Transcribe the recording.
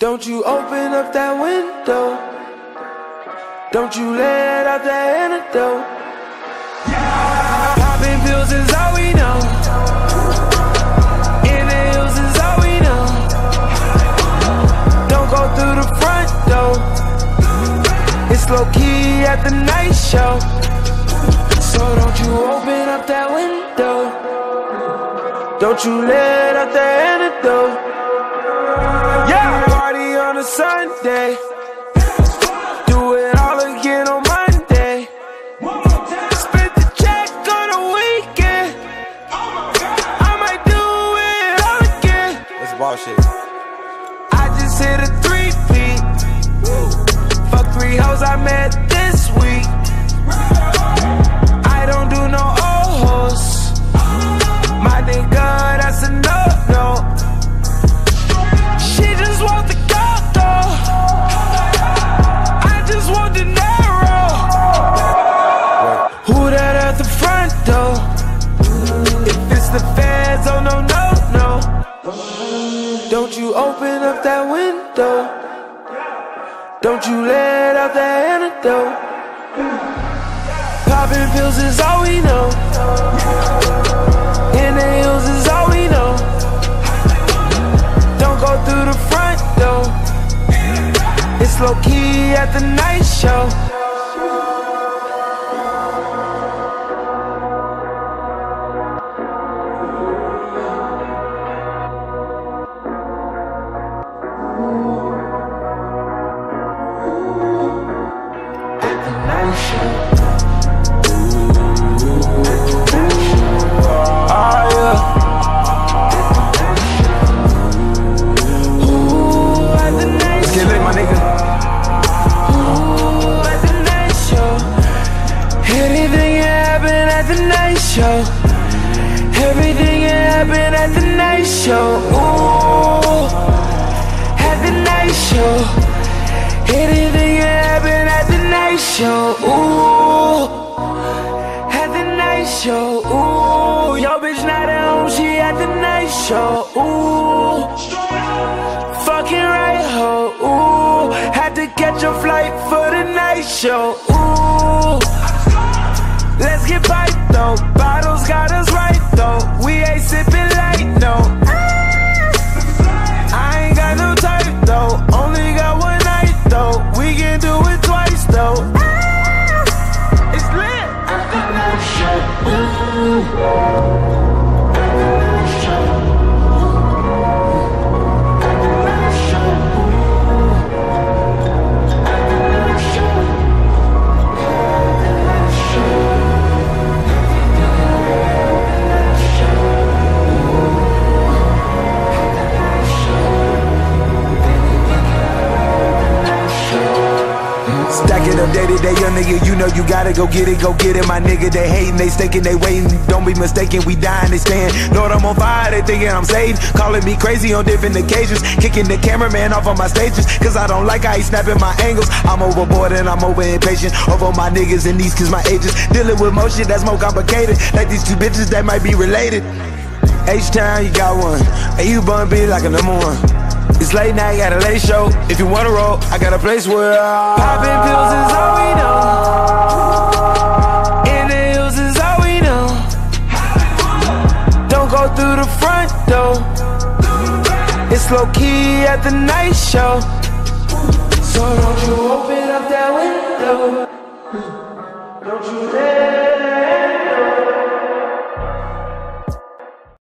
Don't you open up that window. Don't you let out that antidote. Popping pills is all we know. In the hills is all we know. Don't go through the front door. It's low key at the night show. So don't you open up that window. Don't you let out the antidote. On a Sunday. Do it all again on Monday. Spend the check on the weekend. I might do it all again. That's bullshit. I just hit a three feet. Fuck three hoes I met open up that window. Don't you let out that antidote. Popping pills is all we know. In the hills is all we know. Don't go through the front door. It's low key at the night show. The night show. Ooh, the night show. Anything can happen at the night show. Ooh, the night show. Ooh, your bitch not at home, she at the night show. Ooh. Fucking right, ho. Ooh, had to catch a flight for the night show. Ooh, let's get piped though. Bottles got us right though. We ain't sipping no. Up day to day, young nigga. You know you gotta go get it, go get it, my nigga. They hating, they staking, they waiting. Don't be mistaken, we dying, they stand. Lord, I'm on fire, they thinking I'm saved. Calling me crazy on different occasions. Kicking the cameraman off on my stages. Cause I don't like how he snapping my angles. I'm overboard and I'm over impatient. Over my niggas and these cause my ages. Dealing with more shit that's more complicated. Like these two bitches that might be related. H-Town, you got one. And you bun be like a number one. It's late night, got a late show. If you wanna roll, I got a place where Popping pills is all we know. In the hills is all we know. Don't go through the front door. It's low key at the night show. So don't you open up that window.